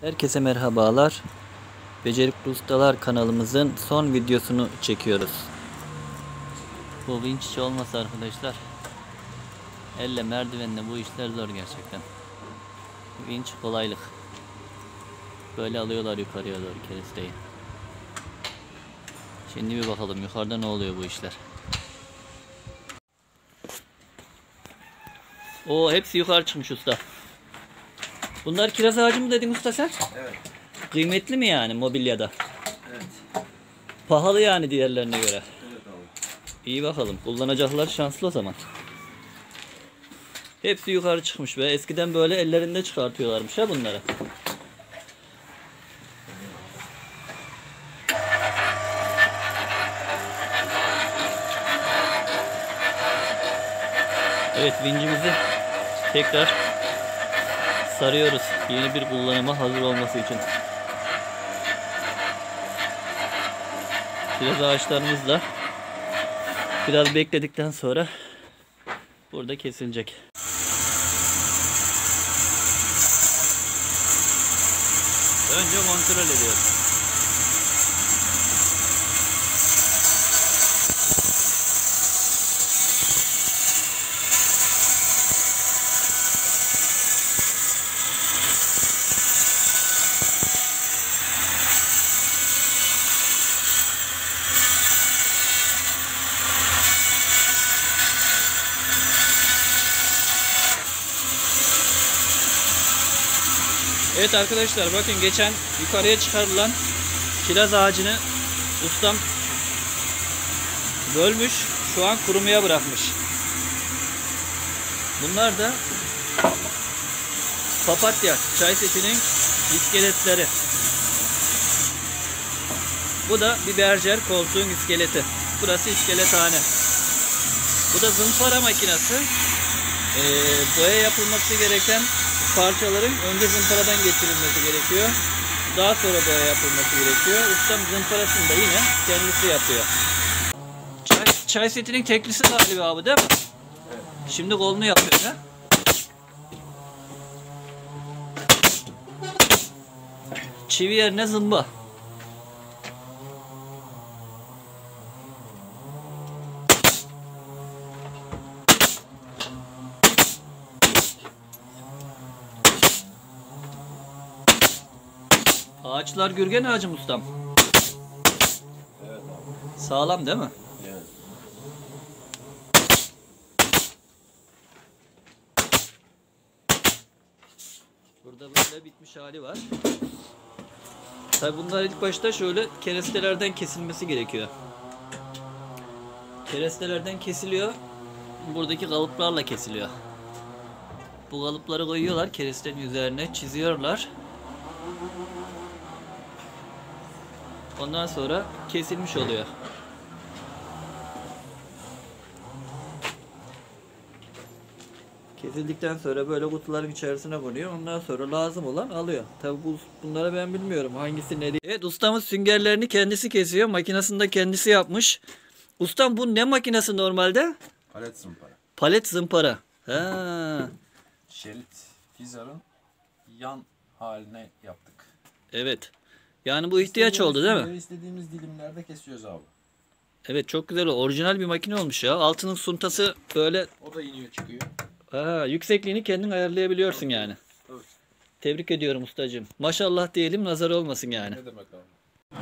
Herkese merhabalar. Becerikli Ustalar kanalımızın son videosunu çekiyoruz. Bu vinç işi olmasa arkadaşlar elle merdivenle bu işler zor gerçekten. Vinç kolaylık. Böyle alıyorlar yukarıya doğru keresteyi. Şimdi bir bakalım yukarıda ne oluyor bu işler. O hepsi yukarı çıkmış usta. Bunlar kiraz ağacı mı dedin usta sen? Evet. Kıymetli mi yani mobilyada? Evet. Pahalı yani diğerlerine göre. Evet abi. İyi bakalım. Kullanacaklar şanslı o zaman. Hepsi yukarı çıkmış be. Eskiden böyle ellerinde çıkartıyorlarmış ha bunları. Evet vincimizi tekrar sarıyoruz. Yeni bir kullanıma hazır olması için. Kiraz ağaçlarımız da biraz bekledikten sonra burada kesilecek. Önce kontrol ediyoruz. Evet arkadaşlar bakın geçen yukarıya çıkarılan kiraz ağacını ustam bölmüş. Şu an kurumaya bırakmış. Bunlar da papatya çay setinin iskeletleri. Bu da bir berjer koltuğun iskeleti. Burası iskelethane. Bu da zımpara makinesi. Ee, boya yapılması gereken parçaların önce zımparadan geçirilmesi gerekiyor. Daha sonra boya yapılması gerekiyor. Ustam zımparasını da yine kendisi yapıyor. Çay, çay setinin teklisi galiba bu değil mi? Şimdi kolunu yapıyor ha? Çivi yerine zımba. Ağaçlar gürgen ağacı mı ustam. Evet abi. Sağlam değil mi? Evet. Burada böyle bitmiş hali var. Tabi bunlar ilk başta şöyle kerestelerden kesilmesi gerekiyor. Kerestelerden kesiliyor. Buradaki kalıplarla kesiliyor. Bu kalıpları koyuyorlar kerestenin üzerine çiziyorlar. Ondan sonra kesilmiş oluyor. Kesildikten sonra böyle kutuların içerisine konuyor. Ondan sonra lazım olan alıyor. Tabi bu, bunlara ben bilmiyorum hangisi ne diye. Evet ustamız süngerlerini kendisi kesiyor. Makinesini de kendisi yapmış. Ustam bu ne makinesi normalde? Palet zımpara. Palet zımpara. Ha, Şerit fizarın yan haline yaptık. evet. Yani bu ihtiyaç oldu değil mi? İstediğimiz- dilimlerde kesiyoruz abi. Evet çok güzel. Orijinal bir makine olmuş ya. Altının suntası böyle O da iniyor çıkıyor. Ha, yüksekliğini kendin ayarlayabiliyorsun yani. Evet. Tebrik ediyorum ustacığım. Maşallah diyelim nazar olmasın yani. Ne demek abi?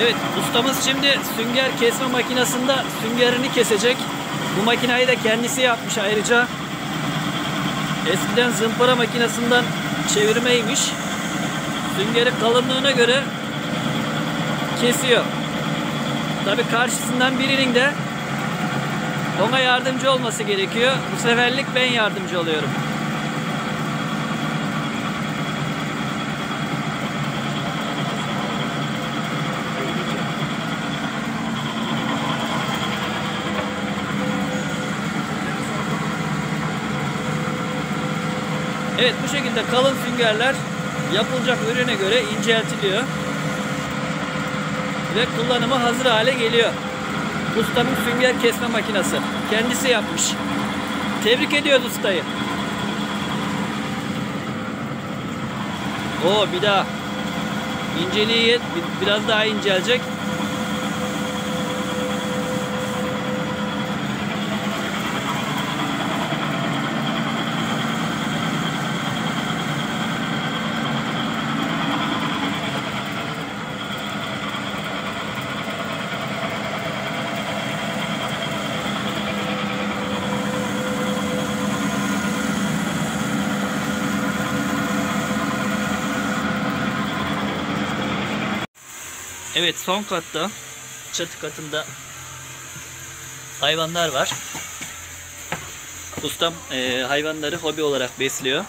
Evet ustamız şimdi sünger kesme makinesinde süngerini kesecek. Bu makinayı da kendisi yapmış ayrıca. Eskiden zımpara makinesinden çevirmeymiş. Süngeri kalınlığına göre kesiyor. Tabi karşısından birinin de ona yardımcı olması gerekiyor. Bu seferlik ben yardımcı oluyorum. Evet bu şekilde kalın süngerler yapılacak ürüne göre inceltiliyor. Ve kullanıma hazır hale geliyor. Ustanın sünger kesme makinesi. Kendisi yapmış. Tebrik ediyoruz ustayı. Oo bir daha. İnceliği bir- biraz daha incelecek. Evet son katta çatı katında hayvanlar var. Ustam e, hayvanları hobi olarak besliyor.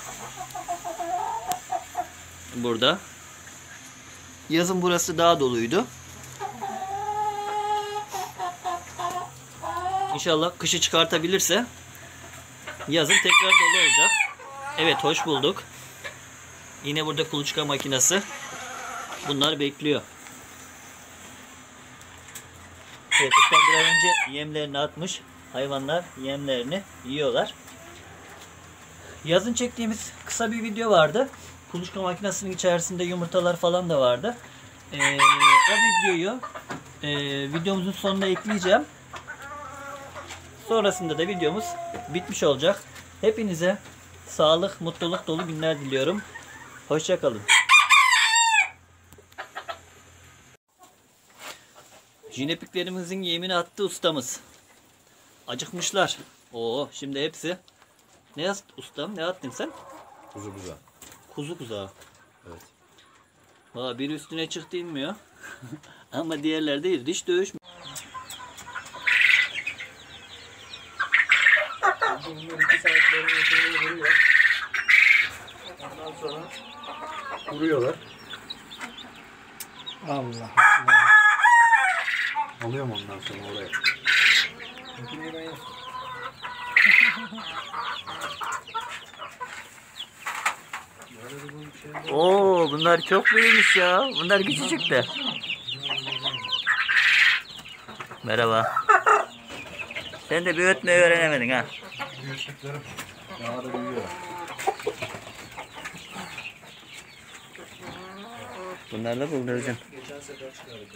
Burada. Yazın burası daha doluydu. İnşallah kışı çıkartabilirse yazın tekrar dolu olacak. Evet hoş bulduk. Yine burada kuluçka makinesi. Bunlar bekliyor. Ustam biraz önce yemlerini atmış. Hayvanlar yemlerini yiyorlar. Yazın çektiğimiz kısa bir video vardı. Kuluçka makinesinin içerisinde yumurtalar falan da vardı. Ee, o videoyu e, videomuzun sonuna ekleyeceğim. Sonrasında da videomuz bitmiş olacak. Hepinize sağlık, mutluluk dolu günler diliyorum. Hoşçakalın. Jinepiklerimizin yemini attı ustamız. Acıkmışlar. Oo şimdi hepsi. Ne yaz ustam? Ne attın sen? Kuzu buza. Kuzu kuzağı. Evet. Valla biri üstüne çıktı inmiyor. Ama diğerleri değil. Diş dövüş. Vuruyor. Ondan sonra vuruyorlar. Allah Allah. Alıyorum ondan sonra oraya. De Oo bunlar çok büyümüş ya. Bunlar küçücüktü. Merhaba. Sen de bir ötmeyi öğrenemedin ha. büyüklüklerim daha da büyüyor. Bunlar da bıldırcın. Geçen sefer çıkardık.